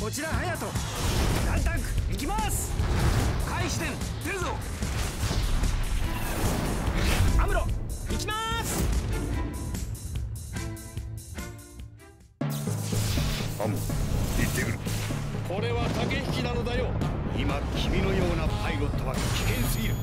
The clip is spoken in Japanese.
こちら隼人。ランタンク行きます。開始点出るぞ。アムロ行きます。アム行ってくる。これは駆け引きなのだよ。今君のようなパイロットは危険すぎる。